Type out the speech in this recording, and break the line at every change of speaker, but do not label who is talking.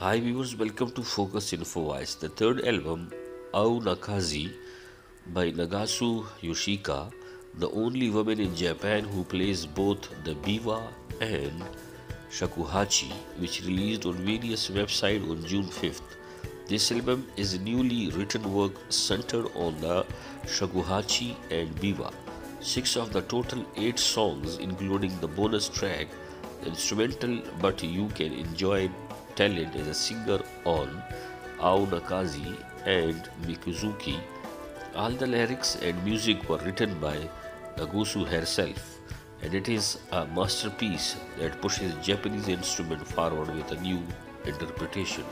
Hi viewers, welcome to Focus Info Voice. The third album, Ao no Kaze by Nagasu Yoshika, the only woman in Japan who plays both the biwa and shakuhachi, which released on various websites on June 5th. This album is a newly written work centered on the shakuhachi and biwa. Six of the total eight songs, including the bonus track, instrumental, but you can enjoy talent as a singer on Ao no Kaze and Mikazuki. All the lyrics and music were written by Nagasu herself, and it is a masterpiece that pushes Japanese instrument forward with a new interpretation.